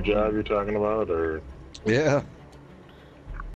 new job you're talking about, or Yeah.